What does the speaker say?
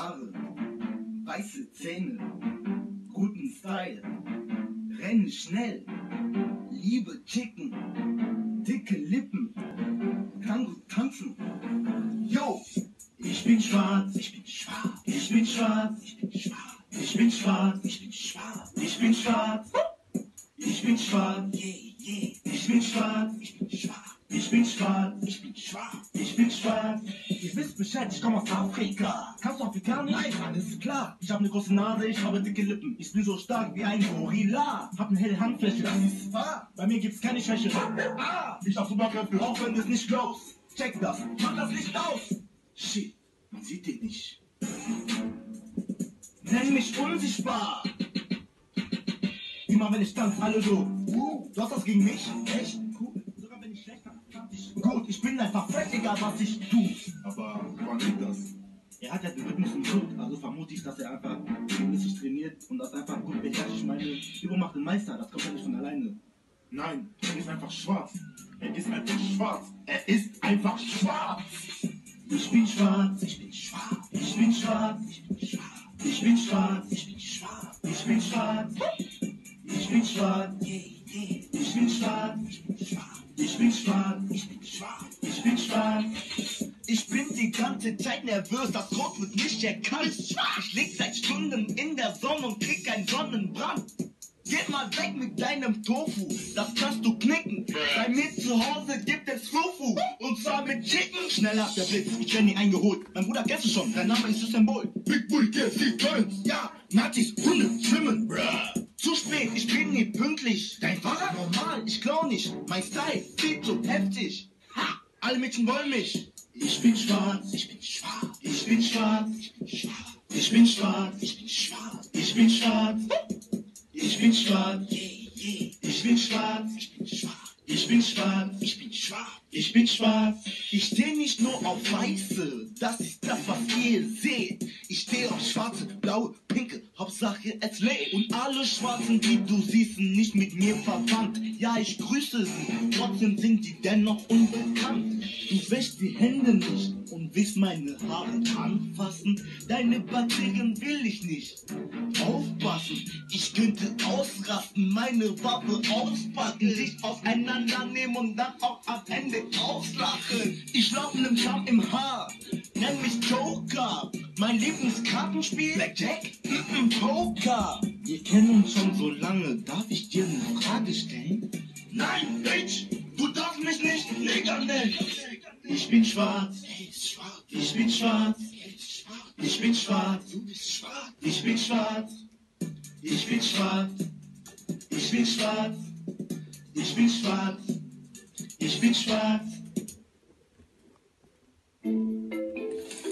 Haare, weiße Zähne, guten Style, renne schnell, liebe Chicken, dicke Lippen, kann gut tanzen. Yo, ich bin schwarz, ich bin schwarz, ich bin schwarz, ich bin schwarz, ich bin schwarz, ich bin schwarz, ich bin schwarz, ich bin schwarz, yeah, yeah, ich bin schwarz, ich bin schwarz. Ich bin schwarz, ich bin schwarz, ich bin schwarz. Ihr wisst Bescheid, ich komme aus Afrika. Kannst du Afrikanisch? Nein, alles klar. Ich habe eine große Nase, ich habe dicke Lippen. Ich bin so stark wie ein Gorilla. Hab eine helle Handfläche, das ist wahr. Bei mir gibt's keine Schwäche. Ah, ich hab Superkräfte, auch wenn es nicht glaubst. Check das, mach das Licht aus. Shit, man sieht dich nicht. Nenn mich unsichtbar. Immer wenn ich tanze, alle so. Uh, du hast das gegen mich? Echt? Gut, ich bin einfach fett, egal was ich tu. Aber wann liegt das? Er hat ja den Rhythmus im Druck, also vermute ich, dass er einfach regelmäßig trainiert und das einfach gut beherrscht. Ich meine, Übung macht den Meister, das kommt ja nicht von alleine. Nein, er ist einfach schwarz. Er ist einfach schwarz. Er ist einfach schwarz. Ich bin schwarz, ich bin schwarz, ich bin schwarz, ich bin schwarz. Ich bin schwarz, ich bin schwarz, ich bin schwarz, ich bin schwarz, ich bin schwarz, ich bin schwarz ich bin schwarz, ich bin schwarz, ich bin schwarz. Ich bin die ganze Zeit nervös, das Rot wird nicht erkannt. Ich lieg seit Stunden in der Sonne und krieg einen Sonnenbrand. Geh mal weg mit deinem Tofu, das kannst du knicken. Bei mir zu Hause gibt es Fufu und zwar mit Chicken. Schneller der Blitz, ich werd nie eingeholt. Mein Bruder kennst du schon, dein Name ist das Symbol. Big Booty KFC Köln, ja, Nazis, Hunde, schwimmen, bruh. Zu spät, ich bin nie pünktlich. Dein Fahrrad normal, ich klau nicht. Mein Style, alle Mädchen wollen mich. Ich bin schwarz, ich bin schwarz, ich bin schwarz, ich bin schwarz, ich bin schwarz, ich bin schwarz, ich bin schwarz. Ich bin schwarz, ich bin schwarz, ich bin schwarz, ich bin schwarz, ich bin schwarz, ich bin schwarz. Ich stehe nicht nur auf Weiße, das ist das, was ihr seht. Ich stehe auf Schwarze, Blaue, Pinke, Hauptsache es lebt. Und alle Schwarzen, die du siehst, sind nicht mit mir verwandt. Ja, ich grüße sie, trotzdem sind die dennoch unbekannt. Du wäschst die Hände nicht und willst meine Haare anfassen. Deine Bakterien will ich nicht. Aufpassen, ich könnte ausrasten, meine Waffe auspacken, dich auseinandernehmen und dann auch am Ende auslachen. Ich lauf nem Charme im Haar, nenn mich Joker. Mein Lieblingskartenspiel, Blackjack, mm -mm, Poker. Wir kennen uns schon so lange, darf ich dir eine Frage stellen? Nein, Bitch, Ich bin schwarz, ich bin schwarz, ich bin schwarz, ich bin schwarz, ich bin schwarz, ich bin schwarz, ich bin schwarz, ich bin schwarz,